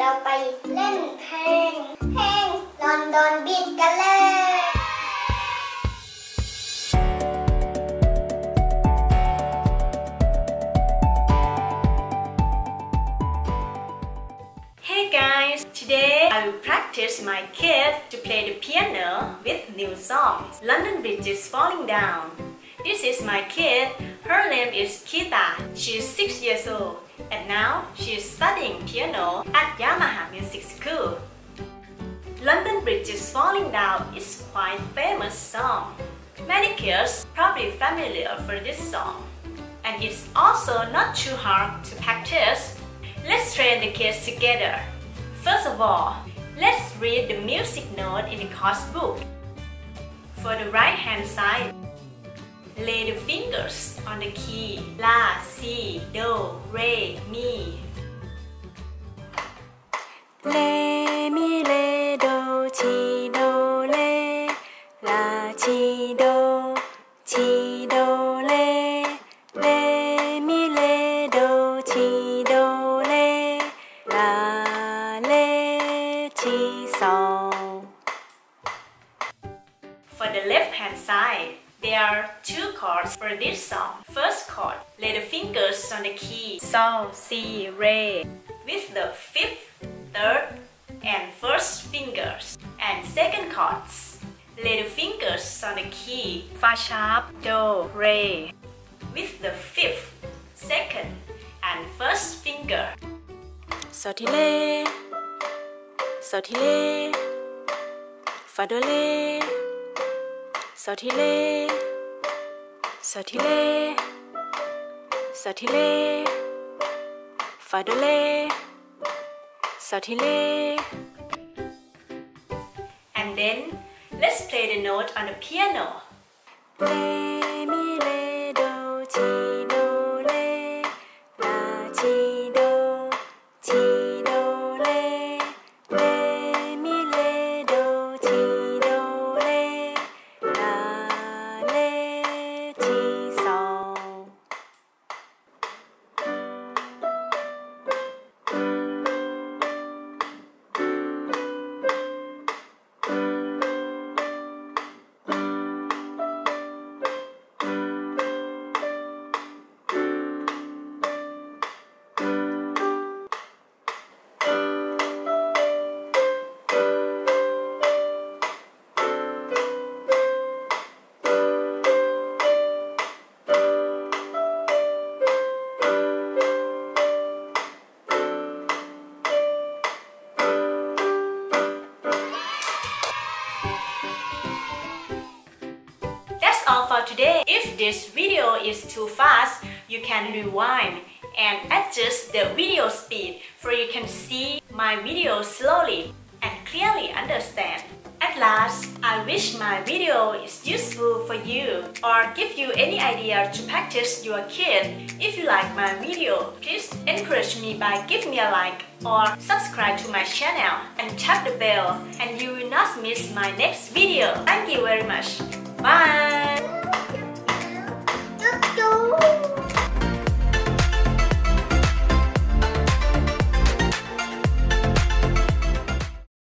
เราไปเล่นเพลง เพลงลอนดอนบิดกันเลย Hey guys, today I will practice my kid to play the piano with new songs. London Bridge is falling down. This is my kid. Her name is Kita. She is 6 years old and now she is studying piano at Yamaha Music School. London Bridge is falling down is quite famous song. Many kids probably familiar for this song. And it's also not too hard to practice Let's train the kids together. First of all, let's read the music note in the course book. For the right hand side, lay the fingers on the key. La, Si, Do, Re, Mi. Lê mi lê đô chi đô lê là chi đô chi đô lê lê mi lê đô chi đô lê là lê chi sol. For the left hand side, there are two chords for this song. First chord, lay the fingers on the key. Sol si re. With the fifth, third, and first fingers. And second chords, lay the fingers on the key. Fa sharp do re. With the fifth, second, and first finger. so thi lê so thi lê fa do lê so thi lê so thi lê so thi lê fa do lê so thi lê And then let's play the note on the piano. lê mi this video is too fast, you can rewind and adjust the video speed for you can see my video slowly and clearly understand. At last, I wish my video is useful for you or give you any idea to practice your kid. If you like my video, please encourage me by giving me a like or subscribe to my channel and tap the bell and you will not miss my next video. Thank you very much. Bye! Woo!